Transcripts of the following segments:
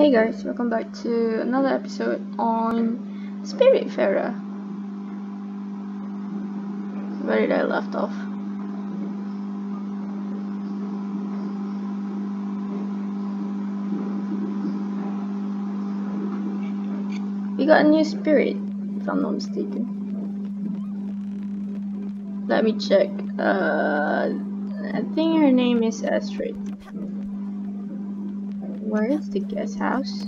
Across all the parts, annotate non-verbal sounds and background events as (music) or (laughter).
Hey guys, welcome back to another episode on Spiritfarer. Where did I left off? We got a new spirit, if I'm not mistaken. Let me check. Uh, I think her name is Astrid. Where is the guest house?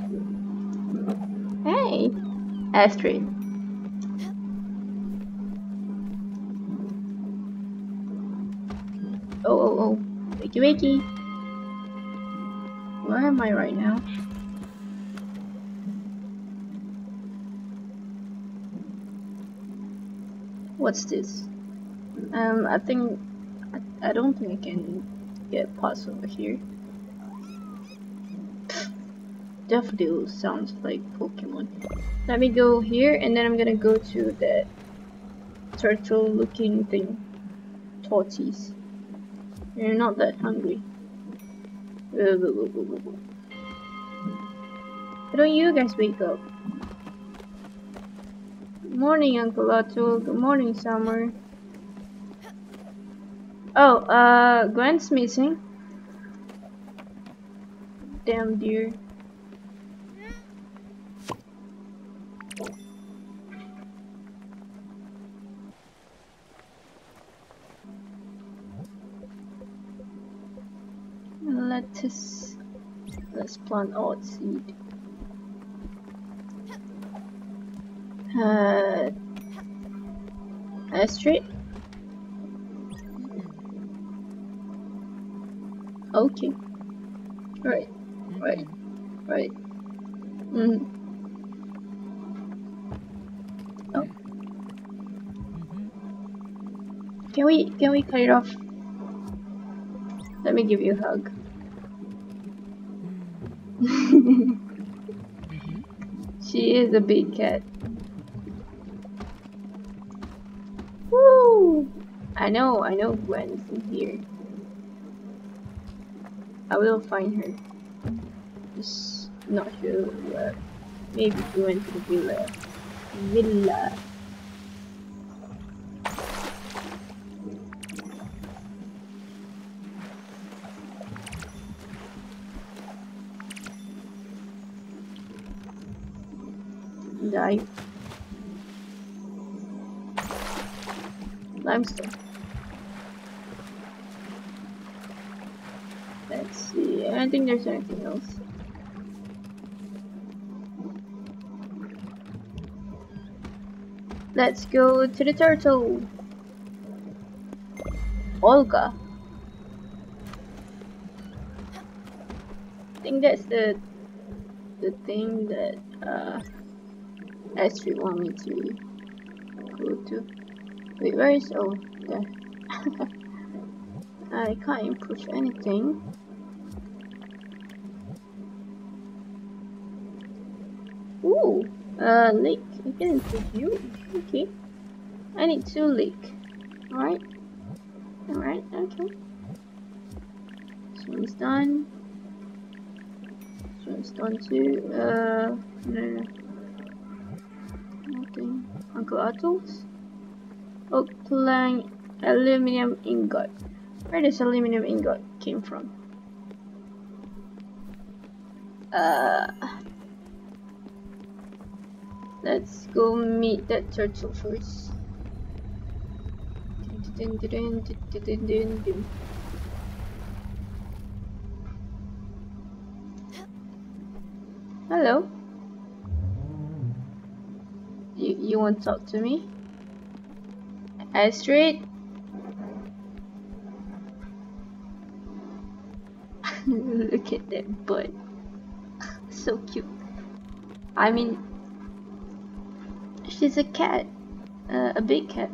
Hey, Astrid. Oh, oh, oh. Wakey, wakey. Where am I right now? What's this? Um, I think... I, I don't think I can get past over here. Daffodil sounds like Pokemon. Let me go here and then I'm gonna go to the turtle looking thing. Tortoise. You're not that hungry. Why don't you guys wake up? Morning, Uncle Otto. Good morning, Summer. Oh, uh, Gwen's missing. Damn dear. Plant oat seed. Uh, Astrid? Okay. Right. Right. Right. Mm. Oh. Can we can we cut it off? Let me give you a hug. (laughs) she is a big cat. Woo! I know, I know Gwen's in here. I will find her. Just not sure where. Maybe we went to the villa. Villa. Let's see. I don't think there's anything else. Let's go to the turtle. Olga. I think that's the the thing that uh Astrid want me to go to. Wait, where is oh there. (laughs) I can't improve anything. Ooh, uh, lake. I can improve you. Okay. I need two lake. Alright. Alright, okay. This one's done. This one's done too. Uh, no, no. Nothing. Uncle Otto's? Oak plank aluminum ingot. Where does aluminum ingot came from? Uh, let's go meet that turtle first. Hello. You you want to talk to me? Astrid? (laughs) Look at that butt. (laughs) so cute. I mean, she's a cat. Uh, a big cat.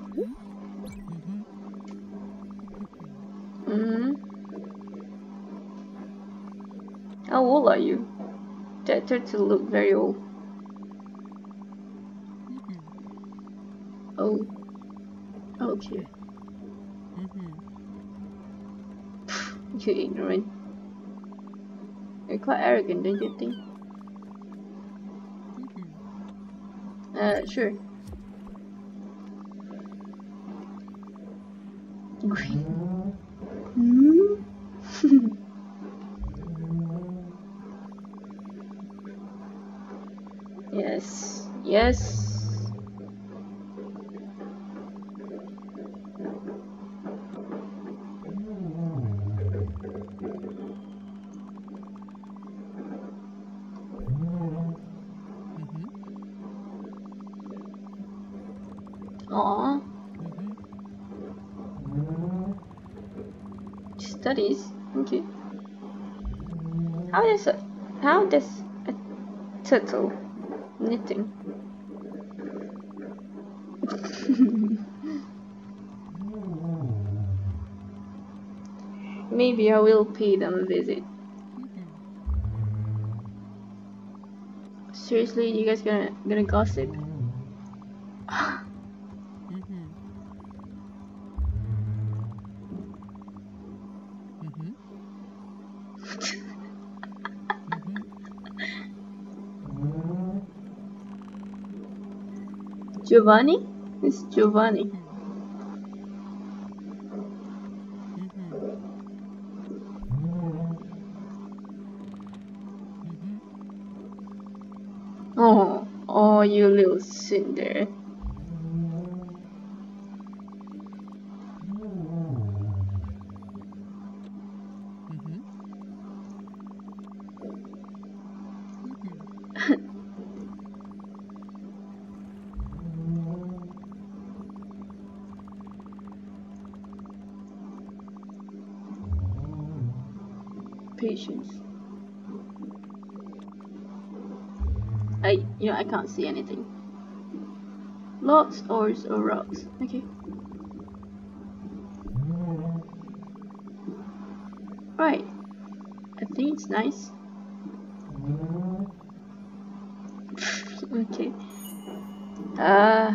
Mm hmm How old are you? That turtle look very old. Oh. Okay. Mm-hmm. Mm-hmm. (laughs) You're ignorant. You're quite arrogant, don't you think? Uh, sure. Green. How does a how does a turtle knitting? (laughs) Maybe I will pay them a visit. Seriously, you guys gonna gonna gossip? Giovanni? It's Giovanni. Oh, oh, you little cinder. Can't see anything. Lots, ores, or rocks. Okay. Right. I think it's nice. okay. Uh,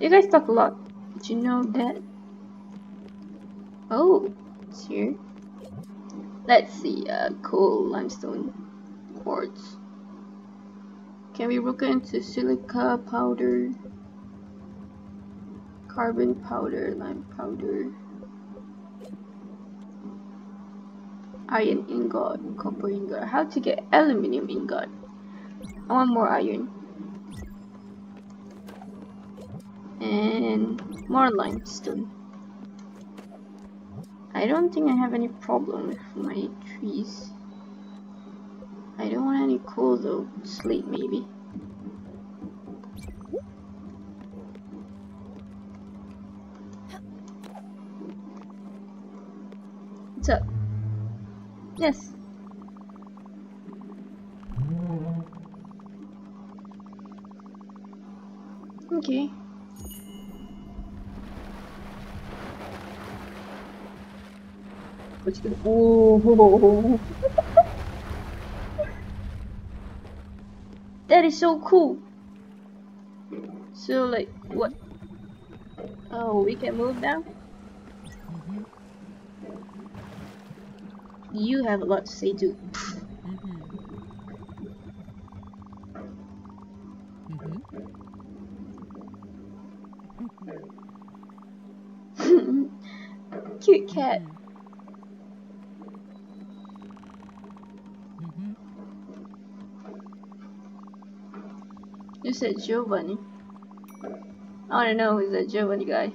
you guys talk a lot. Did you know that? Oh, it's here. Let's see, uh, coal, limestone, quartz. Can be broken into silica powder, carbon powder, lime powder, iron ingot, copper ingot. How to get aluminium ingot? I want more iron. And more limestone. I don't think I have any problem with my trees. I don't want any coal though. Sleep maybe. What's up? Yes. Okay. What you gonna? Oh. Is so cool. So like what? Oh, we can move now. Mm-hmm. You have a lot to say too. Cute cat. You said Giovanni. I don't know who's that Giovanni guy.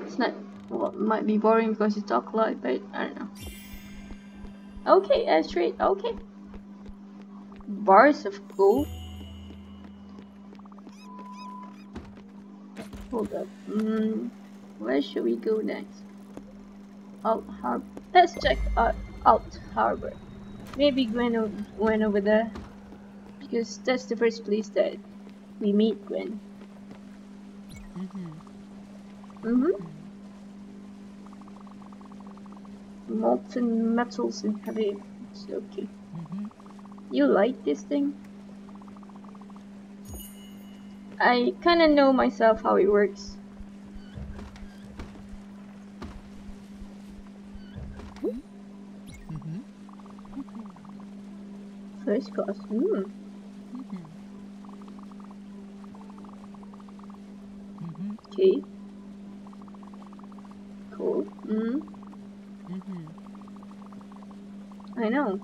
It's not, well, might be boring because you talk a lot, but I don't know. Okay, that's straight, okay. Bars of gold. Hold up. Mm, where should we go next? Alt Harbor. Let's check out Alt Harbor. Maybe Gwen went over there because that's the first place that we meet Gwen. Mm-hmm. Molten metals and heavy. It's okay. You like this thing? I kinda know myself how it works. First class. Hmm. Okay. Cool. Hmm. Mhm. I know.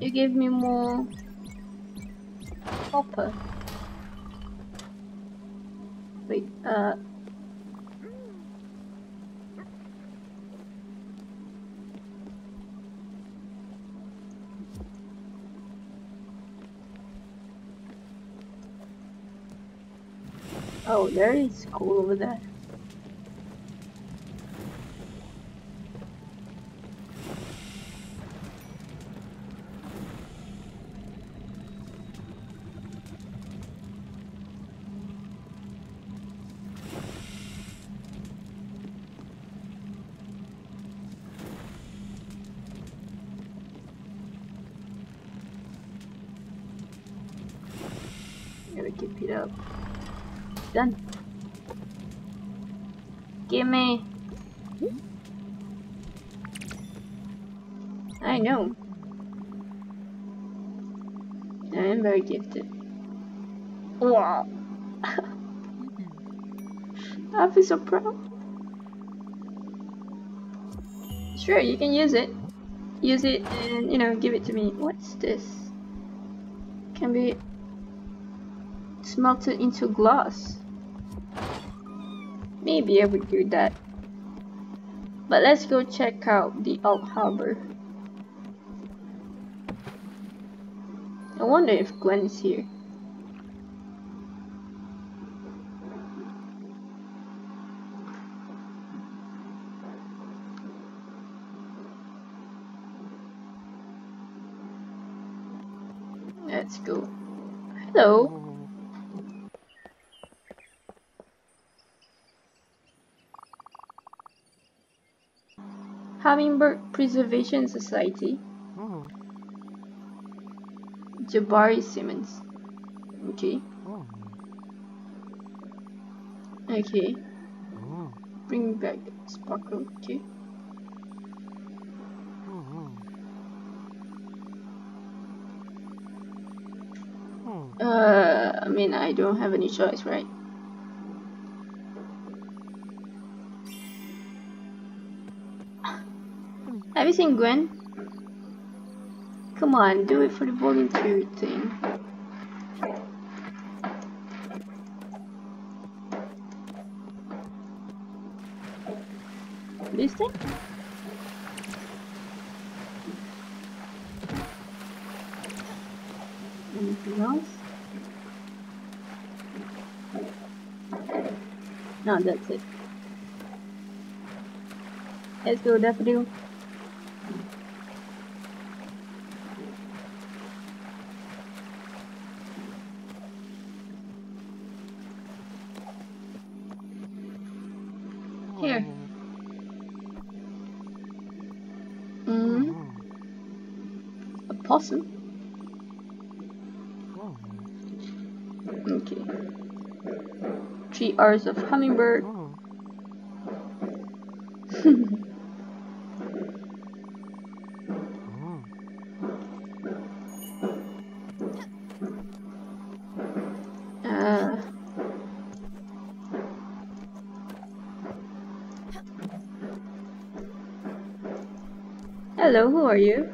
You gave me more Oh, Gimme. I know. I am very gifted. Wow. (laughs) I feel so proud. Sure, you can use it. Use it and, you know, give it to me. What's this? Can be smelted into glass. Maybe I would do that. But let's go check out the Alt Harbor. I wonder if Gwen is here. Let's go. Hello. Hummingbird Preservation Society. Jabari Simmons. Okay. Okay. Bring back Sparkle. Okay. Uh, I mean, I don't have any choice, right? You Gwen? Come on, do it for the volunteer thing. This thing? Anything else? No, that's it. Let's go, Daffodil. Of hummingbird. uh, hello, who are you?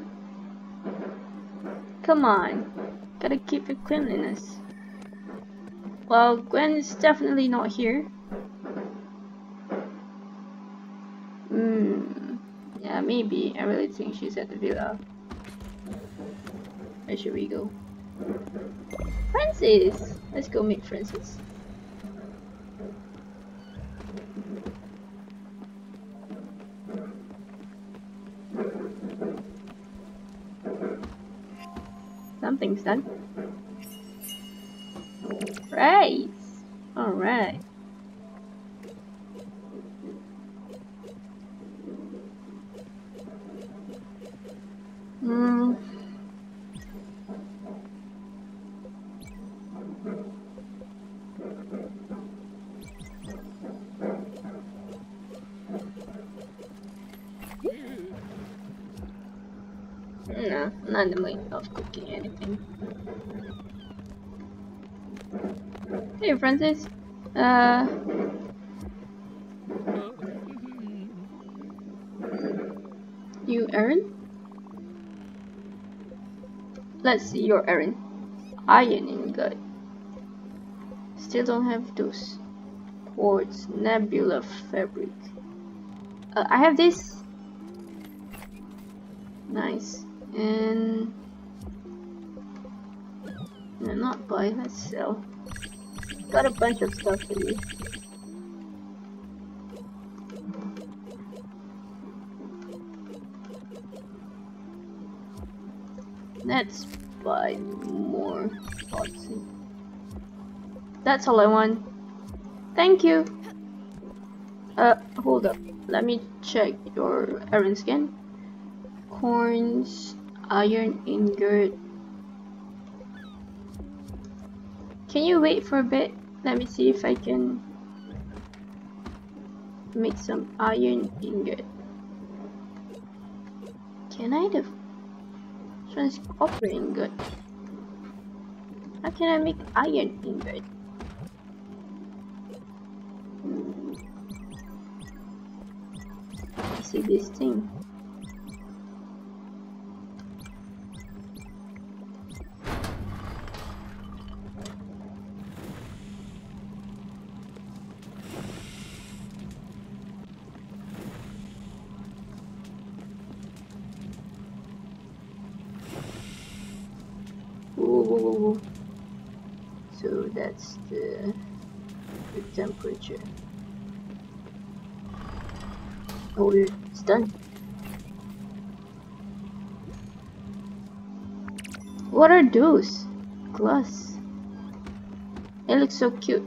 Come on, gotta keep your cleanliness. Well, Gwen is definitely not here. Hmm. Yeah, maybe. I really think she's at the villa. Where should we go? Francis! Let's go meet Francis. Hey, Francis. Uh. You errand? Let's see your errand. Iron ingot. Still don't have those. Quartz nebula fabric. Uh, I have this. Nice. And no, not buy, let's sell. Got a bunch of stuff for you. Let's buy more boxing. That's all I want. Thank you. Uh, hold up. Let me check your errands again. Corns, iron ingot. Can you wait for a bit? Let me see if I can make some iron ingot. Can I do? This one's copper ingot. How can I make iron ingot? Hmm. see this thing. Temperature. Oh, it's done. What are those? Glass. It looks so cute.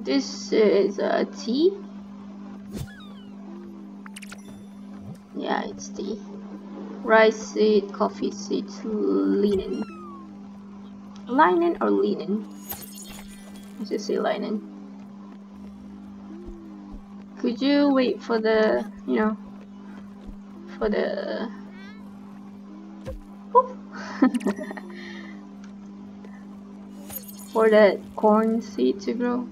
This is a tea. Yeah, it's tea. Rice seed, coffee seeds, linen. Linen or linen? Let's just say linen. Could you wait for the, you know, for the... (laughs) for the corn seed to grow?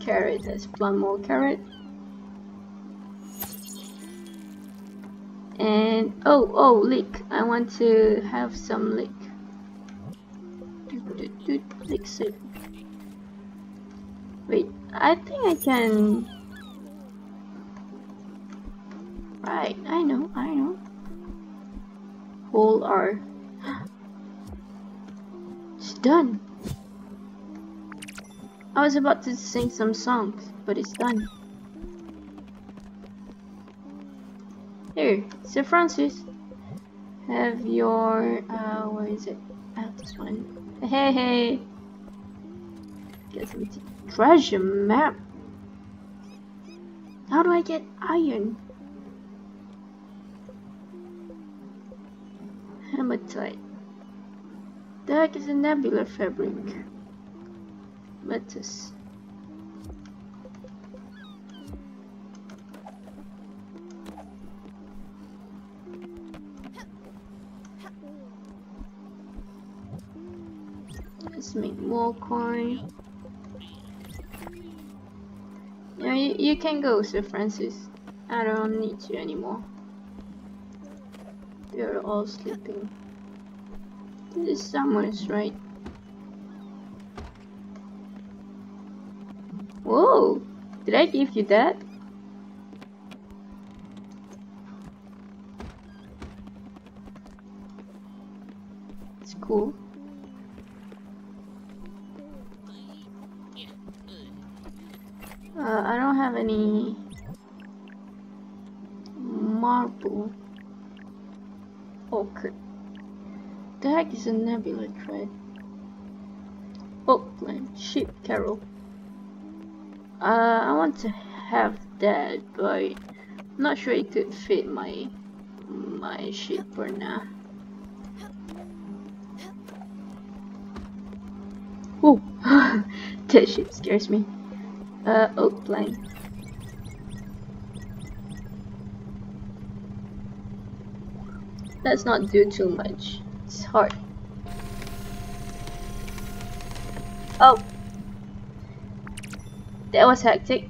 carrot. Let's plant more carrot. And oh, oh, leek. I want to have some leek. Leek soup. Wait, I think I can. Right, I know, I know. Whole R. (gasps) It's done. I was about to sing some songs, but it's done. Here, Sir Francis. Have your, uh, where is it? Ah, this one. Hey, hey. Get some treasure map. How do I get iron? Hematite. The heck is a nebula fabric? lettuce let's make more corn yeah you, you can go Sir Francis I don't need you anymore they're all sleeping this is right Whoa! Did I give you that? It's cool. Uh, I want to have that, but I'm not sure it could fit my my ship for now. Oh, (laughs) that shit scares me. Uh, oak plank. Let's not do too much. It's hard. Oh. That was hectic.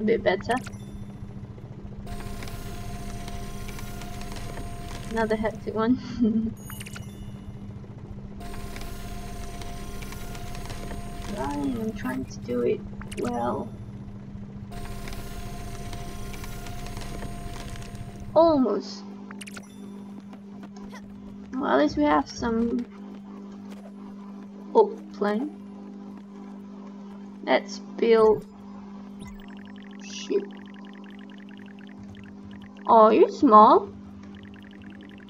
A bit better. Another hectic one. (laughs) I'm trying to do it well. Almost. Well, at least we have some oak plank. Let's build ship. Oh, you're small.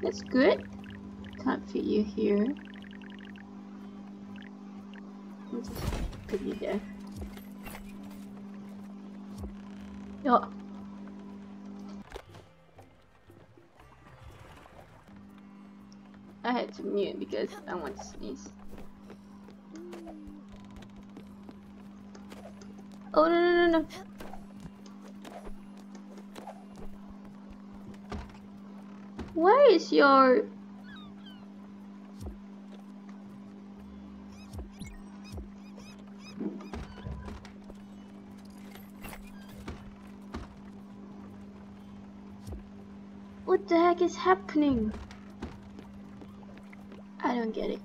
That's good. Can't fit you here. Let's put you there. Yeah. I had to mute because I want to sneeze. Oh no no no no! Where is your... What the heck is happening? I don't get it.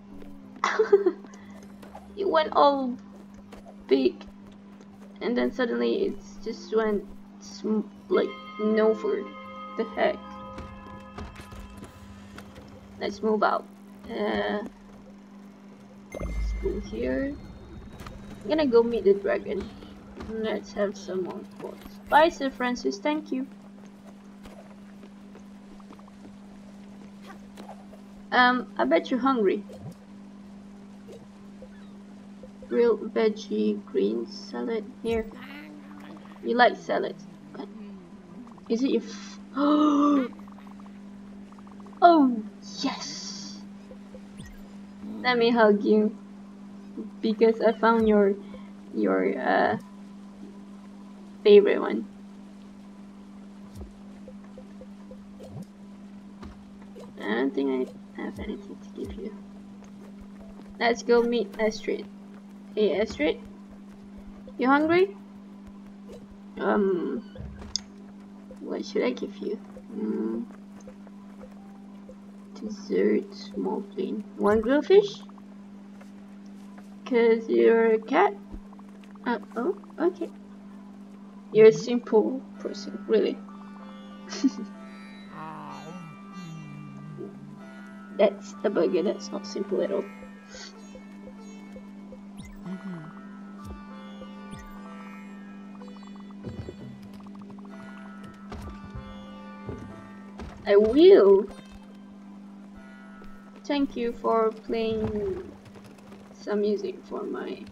(laughs) it went all big and then suddenly it just went like no for the heck. Let's move out. Uh, let's go here. I'm gonna go meet the dragon. Let's have some more quartz. Bye, Sir Francis. Thank you. Um, I bet you're hungry. Grilled veggie, green salad. Here. You like salad. Is it your (gasps) Oh, yes! Let me hug you. Because I found your, your, uh, favorite one. I don't think I have anything to give you. Let's go meet Astrid. Hey Astrid? You hungry? Um, what should I give you? Mm. Dessert, small plane. One grilled fish? Cause you're a cat? Uh, oh, okay. You're a simple person, really. (laughs) that's a burger, that's not simple at all. I will thank you for playing some music for my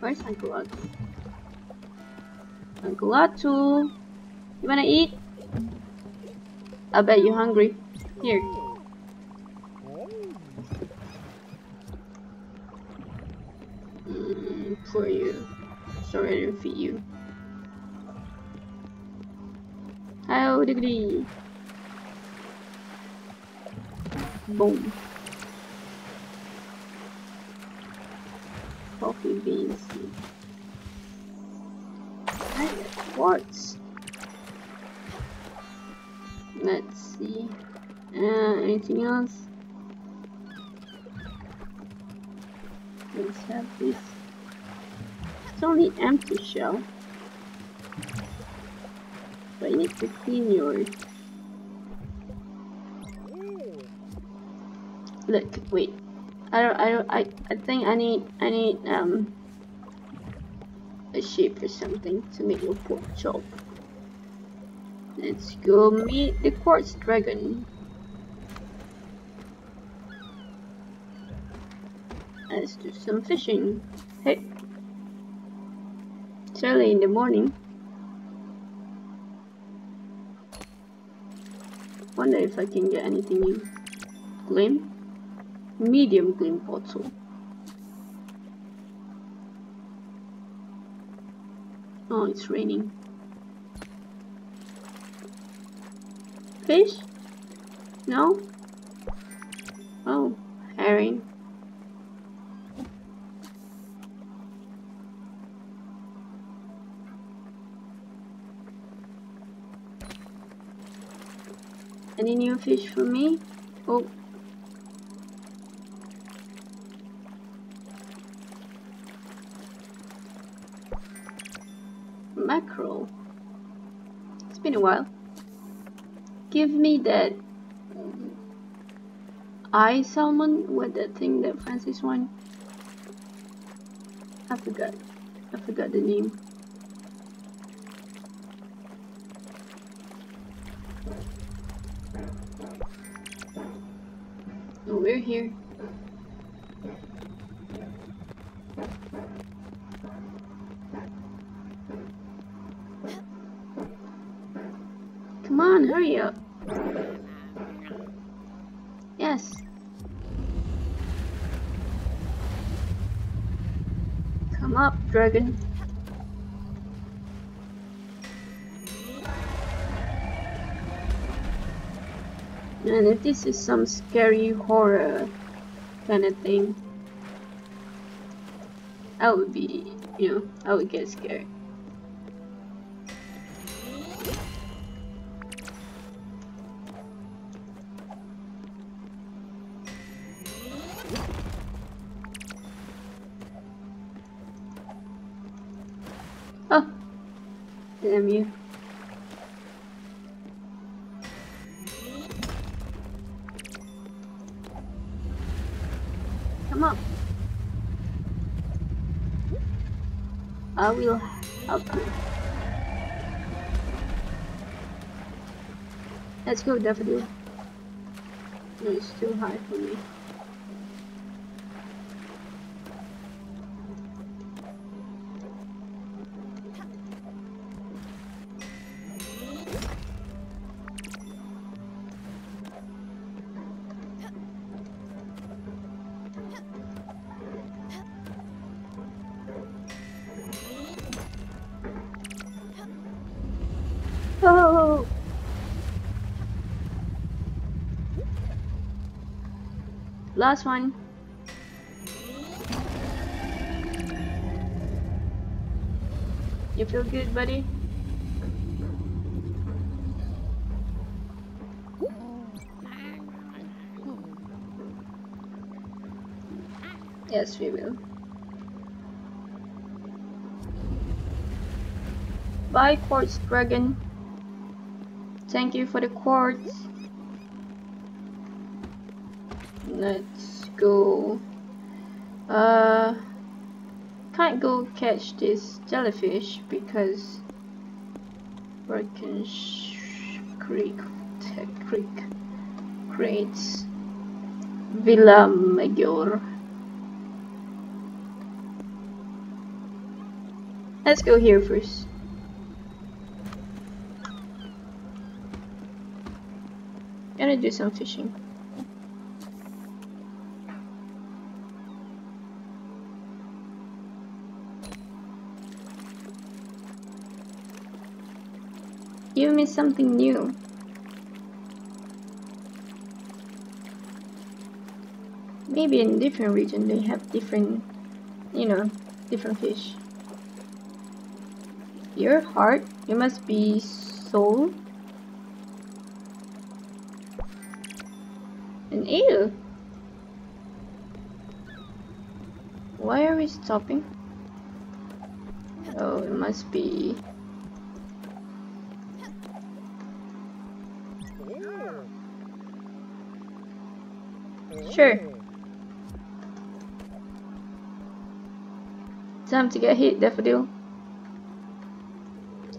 Where's Uncle Atul? Uncle Atul, you wanna eat? I bet you're hungry. Here. Mm, for you. Sorry I didn't feed you. Hello, Diggity. Boom. Coffee beans. Quartz. Let's see. Uh, anything else? Let's have this. It's only empty shell. You need to clean yours. Look, wait. I don't, I don't, I, I think I need, I need, um, a sheep or something to make a pork chop. Let's go meet the quartz dragon. Let's do some fishing. Hey. It's early in the morning. Wonder if I can get anything new. Glim? Medium glim bottle. Oh, it's raining. Fish? No? Oh, herring. Any new fish for me? Oh. Mackerel. It's been a while. Give me that eye salmon with that thing that Francis won. I forgot. I forgot the name. Dragon. And if this is some scary horror kind of thing, I would be, you know, I would get scared. Damn you. Come on. I will help you. Let's go, Daffodil. No, it's too high for me. Last one. You feel good, buddy? Yes, we will. Bye, Quartz Dragon. Thank you for the quartz. Let's go. Uh, can't go catch this jellyfish because Broken Creek Creek creates Villa Major. Let's go here first. Gonna do some fishing. Me something new. Maybe in different region they have different, you know, different fish. Your heart, you must be soul. An eel. Why are we stopping? Oh, it must be Sure. Time to get hit, Daffodil.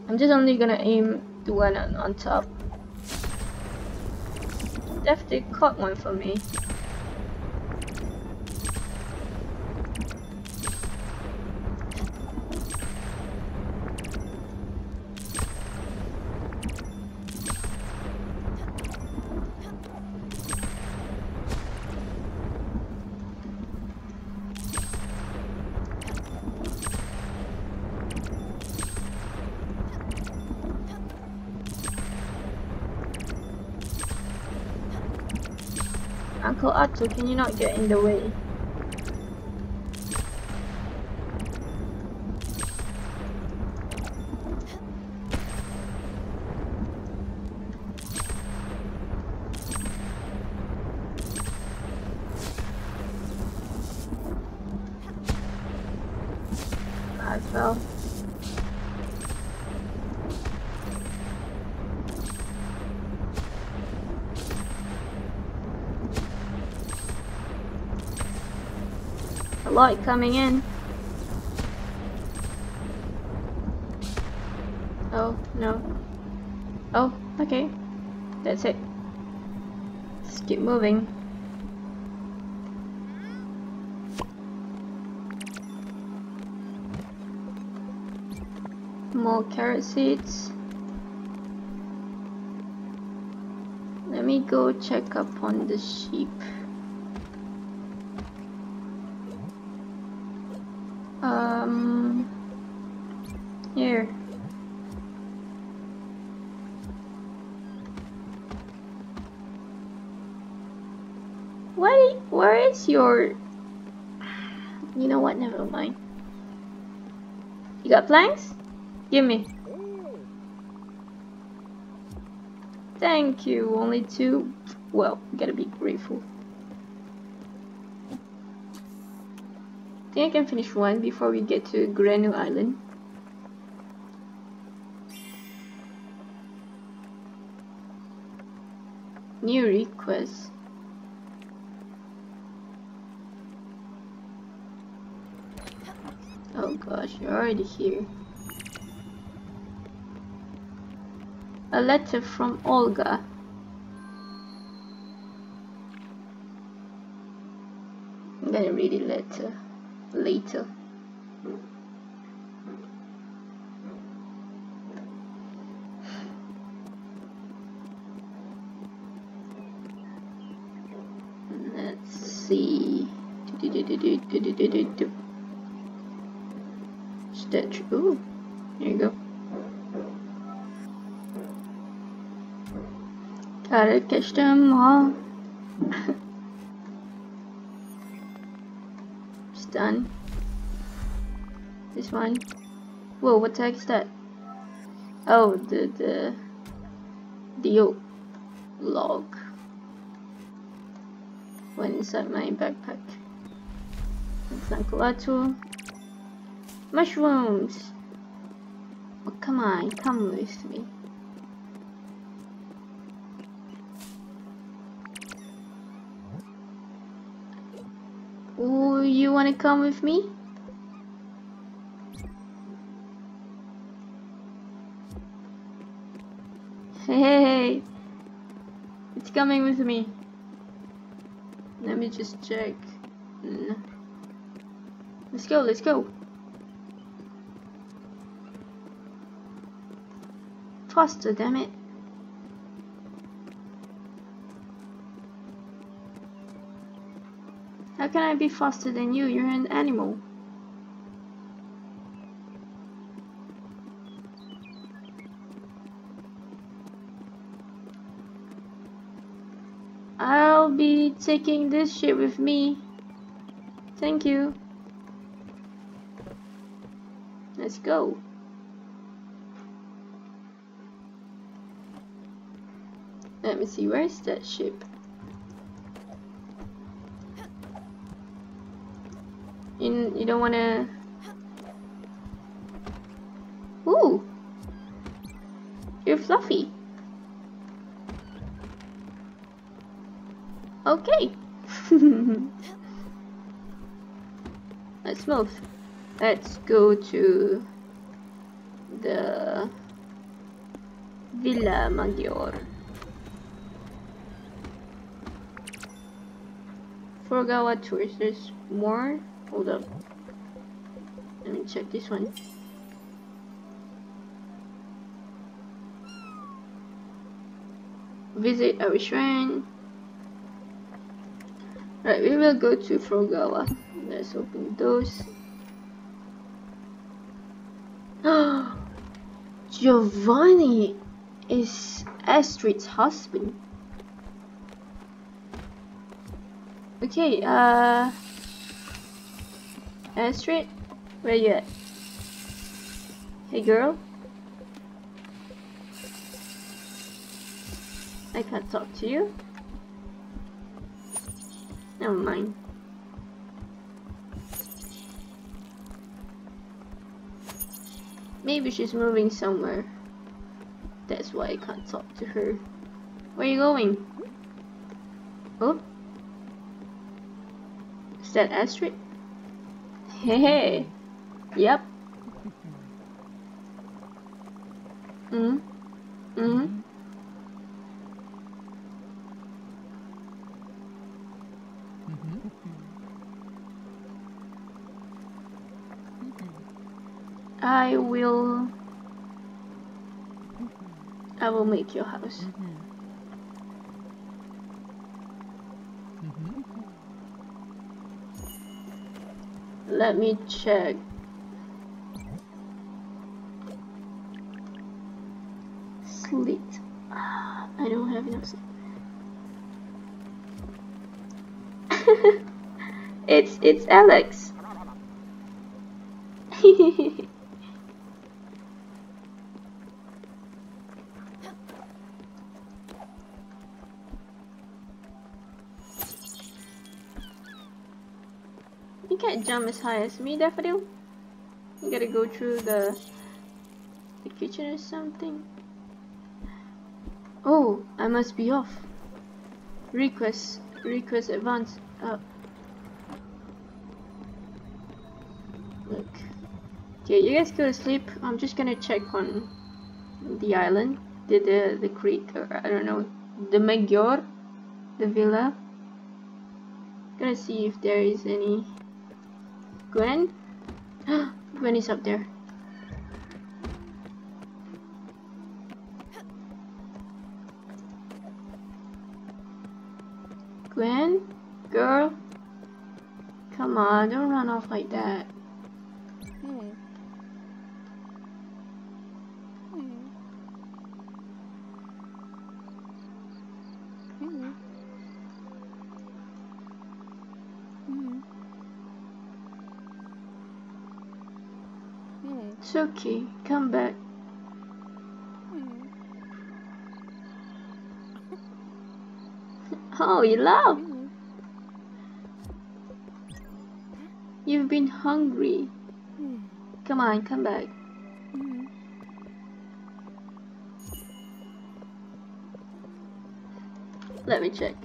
I'm just only gonna aim the one on, on top. Daffodil caught one for me. Otto, can you not get in the way? I fell. Light coming in. Oh, no. Oh, okay. That's it. Let's keep moving. More carrot seeds. Let me go check up on the sheep. Your? You know what? Never mind. You got planks? Give me. Thank you. Only two. Well, gotta be grateful. I think I can finish one before we get to Grenu Island. New request. Oh gosh, you're already here. A letter from Olga. I'm gonna read the letter later. Let's see. Statue. Ooh, there you go. Gotta catch them all. (laughs) done. This one. Whoa, what the heck is that? Oh, the the the log went inside my backpack. Flancolato. Mushrooms! Oh, come on, come with me. Ooh, you wanna come with me? Hey, it's coming with me. Let me just check. Mm. Let's go, let's go. Faster, damn it. How can I be faster than you? You're an animal. I'll be taking this shit with me. Thank you. Let's go. Let me see, where's that ship? You, you don't want to... Ooh! You're fluffy. Okay. (laughs) Let's move. Let's go to the Villa Maggiore. Furogawa tours. There's more Hold up. Let me check this one. Visit our shrine. Right, we will go to Furogawa. Let's open those. (gasps) Giovanni is Astrid's husband. Okay, uh... Astrid? Where you at? Hey girl? I can't talk to you. Never mind. Maybe she's moving somewhere. That's why I can't talk to her. Where are you going? Is that Astrid? Hey. Yep. Mm. Mm. I will I will make your house. Let me check. Sleep. Ah, I don't have enough sleep. (laughs) it's it's Alex. You can't as high as me, Daffodil. You gotta go through the the kitchen or something. Oh, I must be off. Request, request advance. Uh, look. Okay, you guys go to sleep. I'm just gonna check on the island, the the, the creek, or I don't know, the Magyar, the villa. Gonna see if there is any. Gwen? (gasps) Gwen is up there. Gwen? Girl? Come on, don't run off like that. Okay, come back. (laughs) Oh, you love? You've been hungry. Come on, come back. Let me check.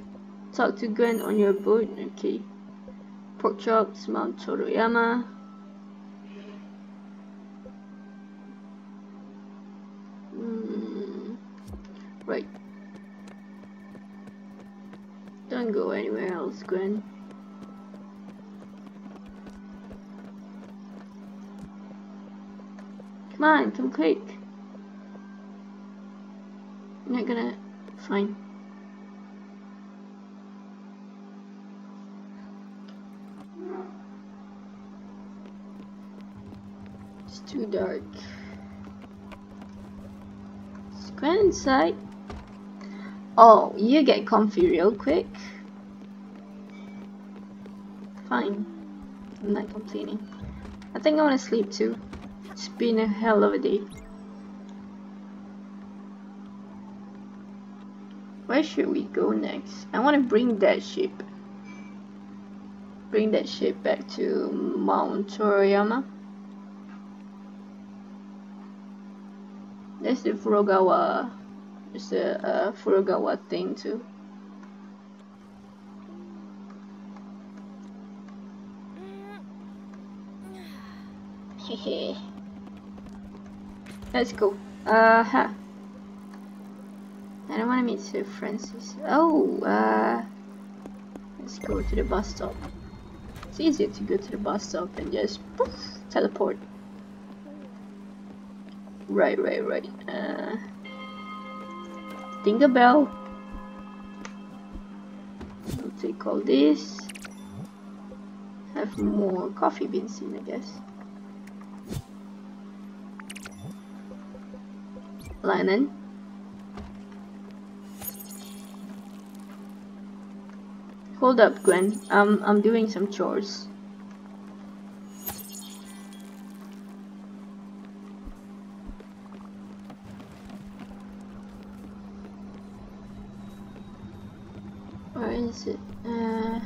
Talk to Gwen on your boat. Okay. Pork chops, Mount Toriyama. Mm, right. Don't go anywhere else, Gwen. Come on, come quick. I'm not gonna. Fine. It's too dark. Let's go inside. Oh, you get comfy real quick. Fine. I'm not complaining. I think I want to sleep too. It's been a hell of a day. Where should we go next? I want to bring that ship. Bring that ship back to Mount Toriyama. That's the Furogawa. There's the uh, Furogawa thing too. Let's go. Uh huh. I don't want to meet Sir Francis. Oh, uh, let's go to the bus stop. It's easier to go to the bus stop and just poof, teleport. Right, right, right. Uh, ding a bell. I'll take all this. Have more coffee beans in, I guess. Linen. Hold up, Gwen. Um, I'm doing some chores. Where is it? Uh...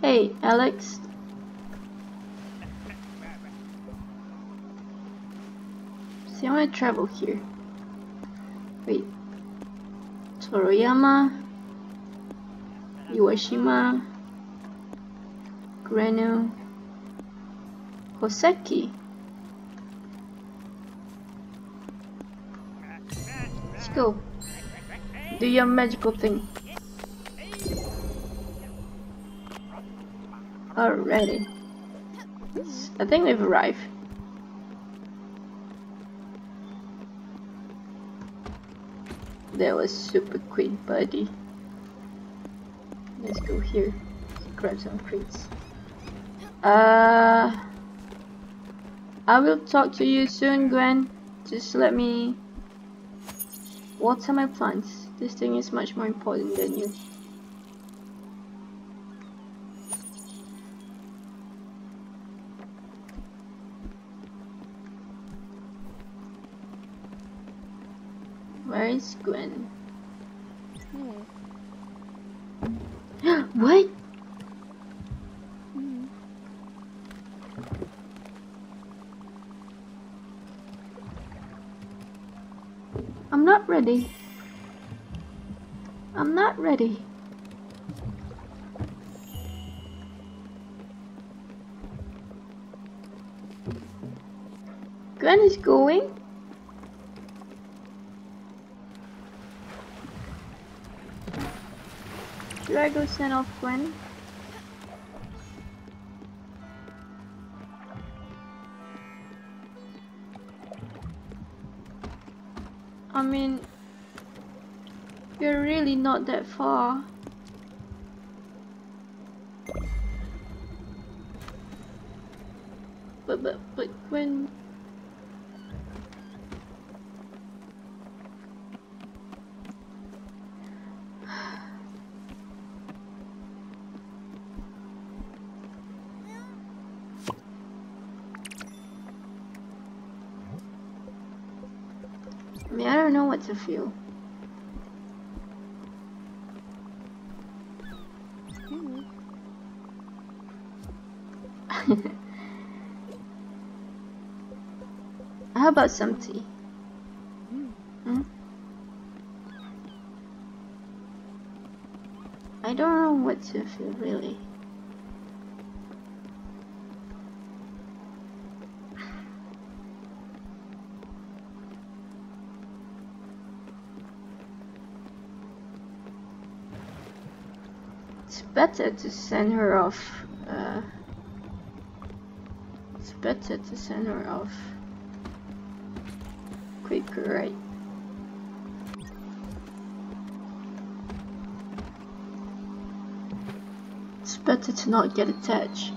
Hey, Alex. I travel here. Wait. Toriyama. Iwashima. Grenu. Hoseki. Let's go. Do your magical thing. Alrighty. I think we've arrived. That was super quick, buddy. Let's go here. Grab some crates. Uh, I will talk to you soon, Gwen. Just let me water my plants. This thing is much more important than you. Is Gwen? Hey. (gasps) what? Mhm. I'm not ready. I'm not ready. Gwen is going. Should I go send off Gwen? I mean, you're really not that far. But but but when feel. (laughs) How about some tea? Mm. Hmm? I don't know what to feel really. Better to send her off. Uh, it's better to send her off quicker, right? It's better to not get attached.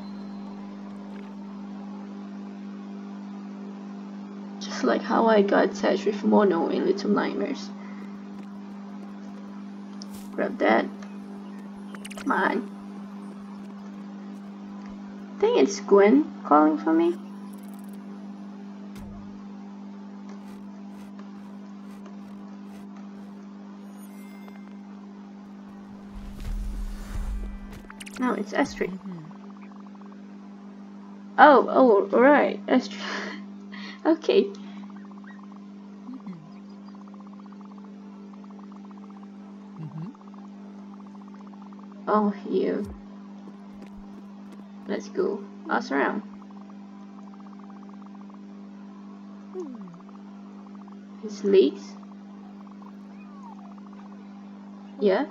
Just like how I got attached with Mono in Little Nightmares. Grab that. On. I think it's Gwen calling for me. No, it's Astrid. Mhm. Oh, oh, alright, Astrid. (laughs) okay. Oh, you. Let's go. Ask around. His legs? Yeah?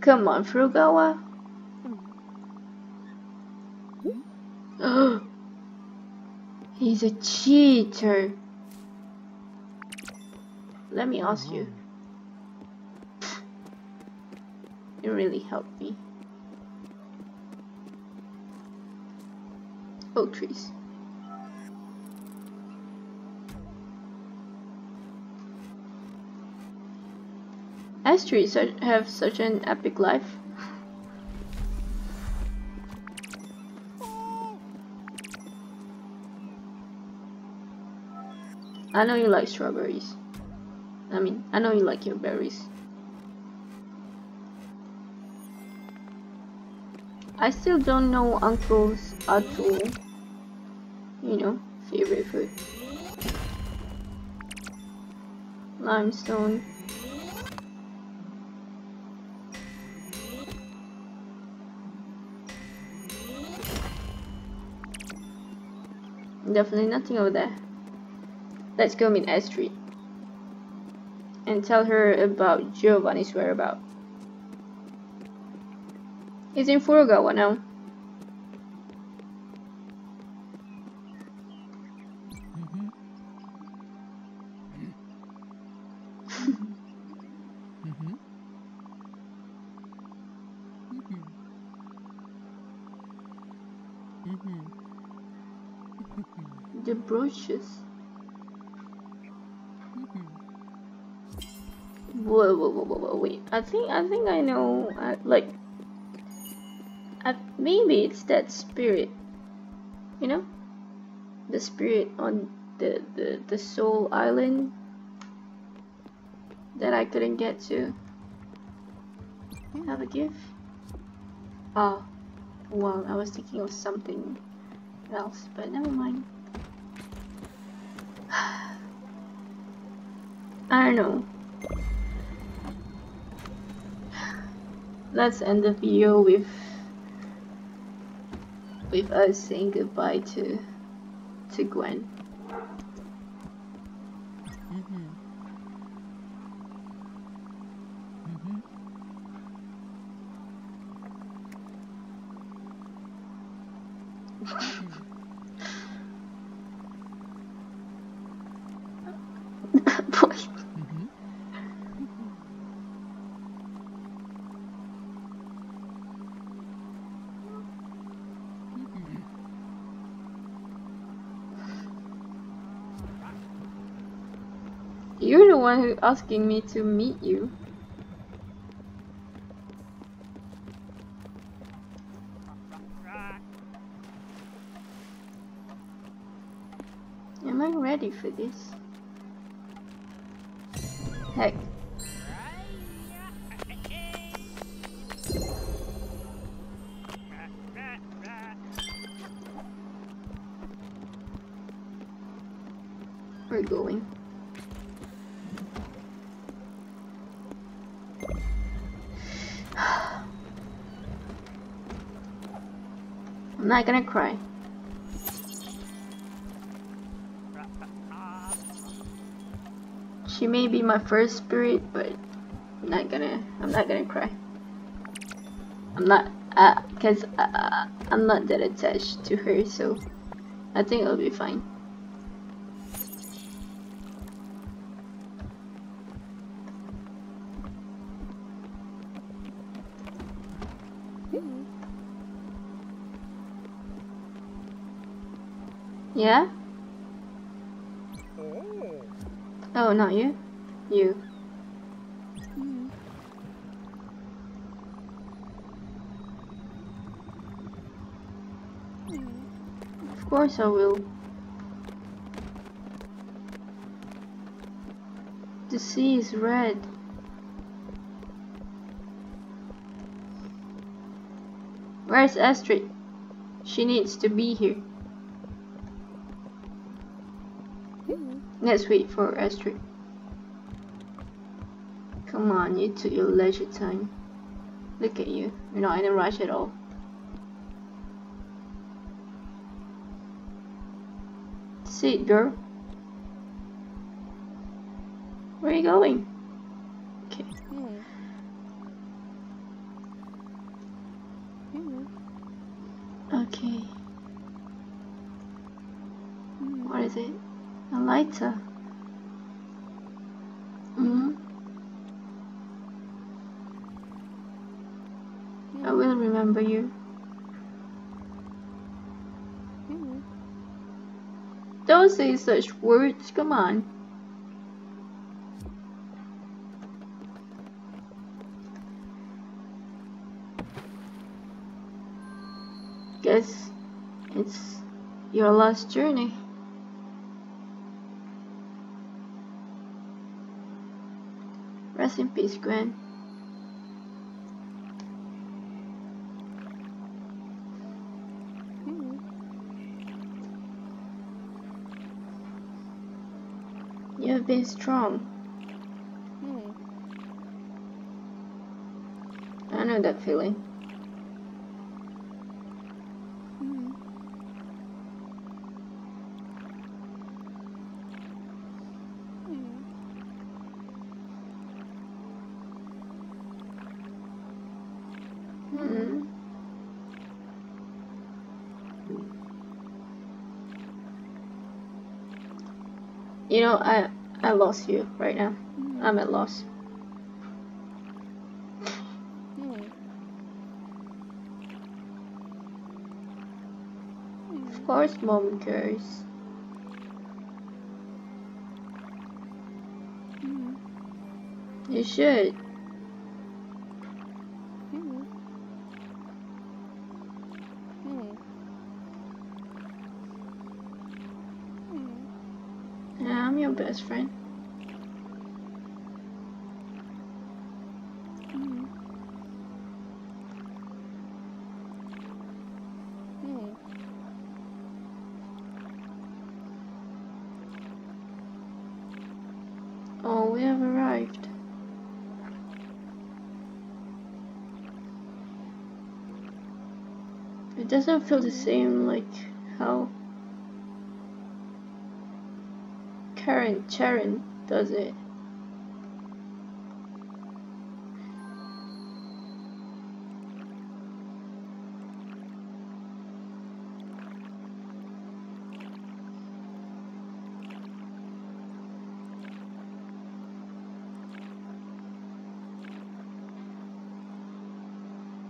Come on, Furogawa. Mhm. (gasps) He's a cheater. Let me ask you. Really helped me. Oak trees. Astrid such, have such an epic life. I know you like strawberries. I mean, I know you like your berries. I still don't know Uncle's actual, you know, favorite food. Limestone. Definitely nothing over there. Let's go meet Astrid. And tell her about Giovanni's whereabouts. He's in Furogawa now. Mm-hmm. The brooches. Mm-hmm. Whoa, whoa, whoa, whoa, whoa, wait. I think, I think I know, uh, like, maybe it's that spirit, you know? The spirit on the, the, the soul island that I couldn't get to. Have a gift? Oh, well, I was thinking of something else, but never mind. (sighs) I don't know. Let's end the video with with us saying goodbye to to Gwen. You're the one who asking me to meet you. Am I ready for this? Heck. Not gonna cry. She may be my first spirit, but I'm not gonna. I'm not gonna cry. I'm not, uh, cause uh, I'm not that attached to her, so I think it'll be fine. Yeah? Oh, not you. You. Of course I will. The sea is red. Where's Astrid? She needs to be here. Let's wait for Astrid. Come on, you took your leisure time. Look at you. You're not in a rush at all. Sit, girl. Where are you going? lighter. Mm. Mm-hmm. I will remember you. Mm-hmm. Don't say such words, come on. Guess it's your last journey. Peace, Gwen. Hmm. You have been strong. Hmm. I know that feeling. Know, I I lost you right now. Hmm. I'm at loss. Hmm. Of course, mom cares. Hmm. You should. Best friend. Oh, we have arrived. It doesn't feel the same like how Karen Charon does it.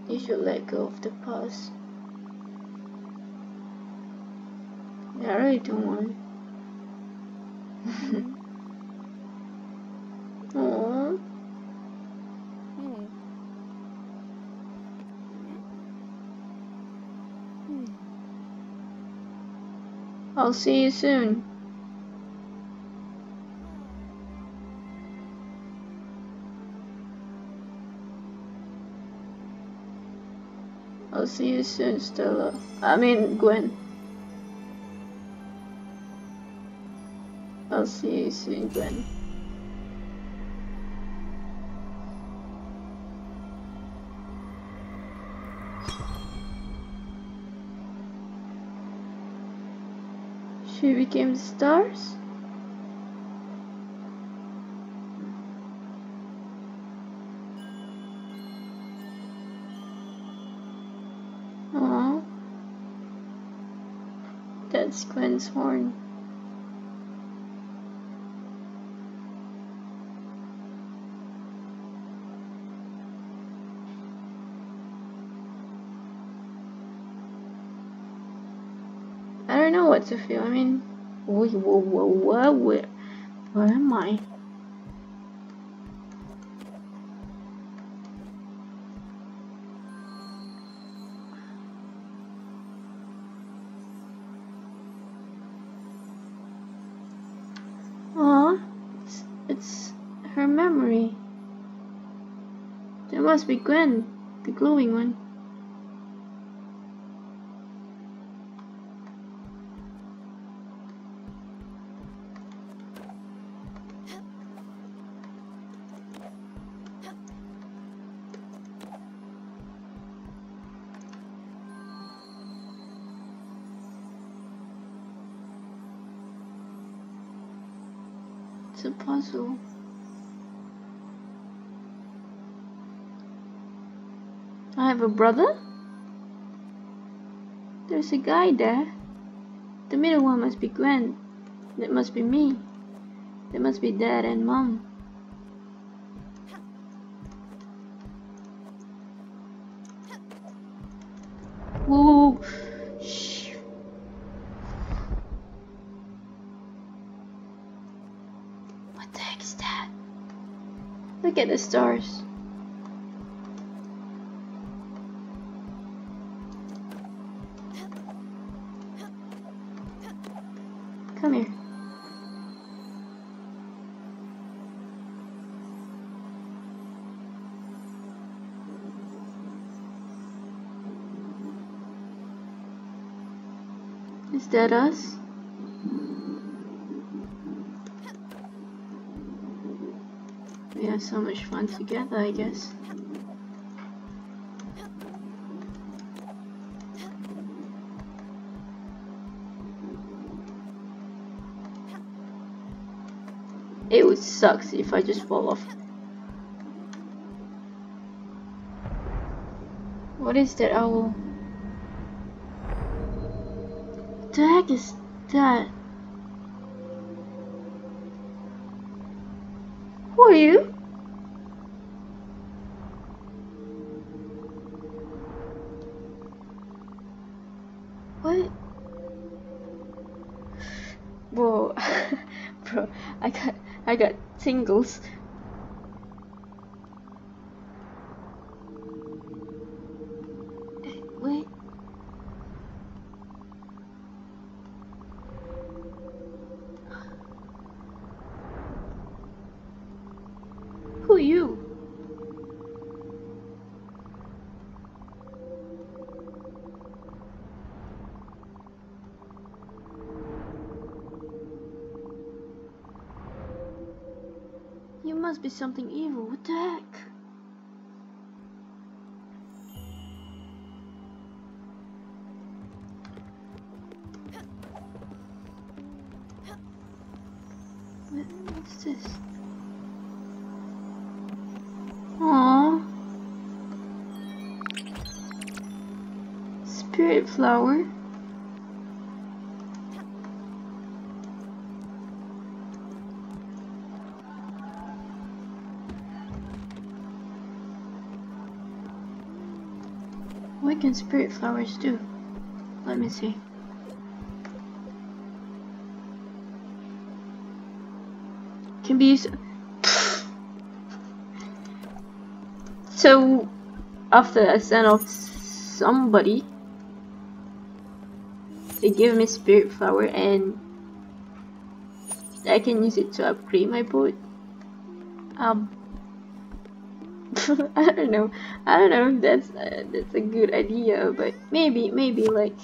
You should let go of the past. I really don't want. Hmm. Aww. Hmm. Hmm. I'll see you soon. I'll see you soon, Stella. I mean, Gwen. I'll see you soon, Gwen. She became the stars? That's Gwen's horn. Feel. I mean, whoa, whoa, whoa, whoa, where, where am I? Aw, it's, it's her memory. There must be Gwen, the glowing one. It's. I have a brother? There's a guy there. The middle one must be Gwen. That must be me. That must be dad and mom. Look at the stars. Come here. Is that us? So much fun together, I guess. It would suck if I just fall off. What is that owl? The heck is that? Who are you? What? Whoa, bro, I got, I got tingles. Eh, Wait. Who are you? You must be something evil. What the heck? What's this? Spirit flower. Can spirit flowers do? Let me see. Can be used. So, after I send off somebody, they give me spirit flower and I can use it to upgrade my boat. Um, (laughs) I don't know. I don't know if that's uh, that's a good idea, but maybe maybe like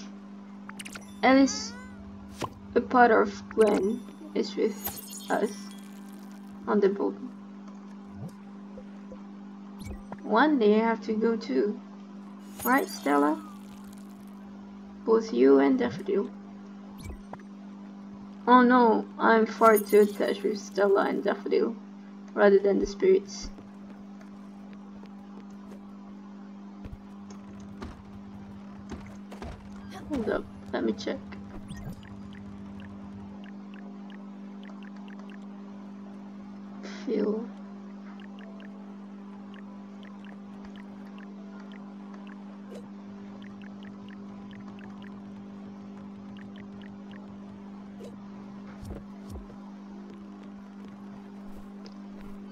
at least a part of Gwen is with us on the boat. One day I have to go too, right, Stella? Both you and Daffodil. Oh no, I'm far too attached with Stella and Daffodil rather than the spirits. Me check. Feel.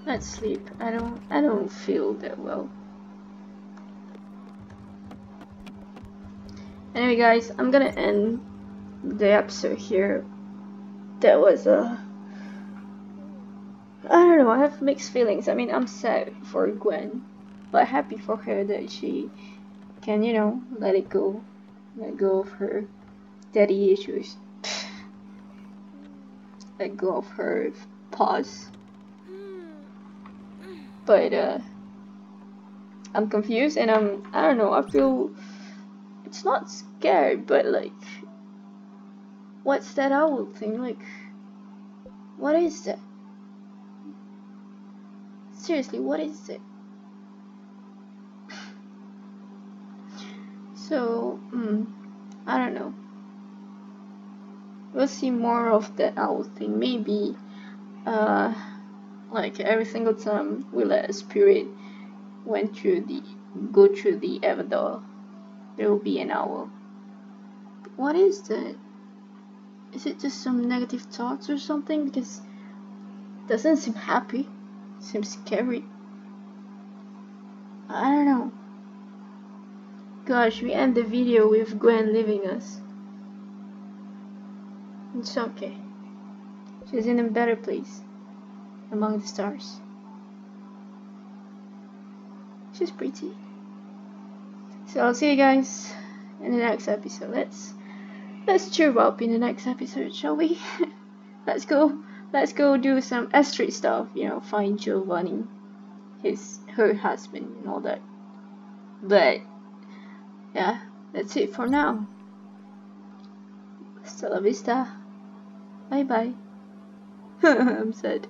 Let's sleep. I don't I don't feel that well. Anyway guys, I'm gonna end the episode here. That was a I don't know, I have mixed feelings. I mean I'm sad for Gwen, but happy for her that she can, you know, let it go. Let go of her daddy issues. (sighs) let go of her pause. But uh I'm confused and I'm I don't know, I feel it's not scared, but like, what's that owl thing? Like, what is that? Seriously, what is it? so, mm, I don't know. We'll see more of that owl thing. Maybe, uh, like every single time we let a spirit went through the go through the Everdoor there will be an owl. What is that? Is it just some negative thoughts or something? Because doesn't seem happy. Seems scary. I don't know. Gosh, we end the video with Gwen leaving us. It's okay. She's in a better place. Among the stars. She's pretty. So I'll see you guys in the next episode. Let's let's cheer up in the next episode, shall we? (laughs) let's go. Let's go do some Astrid stuff. You know, find Giovanni, his her husband, and all that. But yeah, that's it for now. Hasta la vista. Bye bye. (laughs) I'm sad.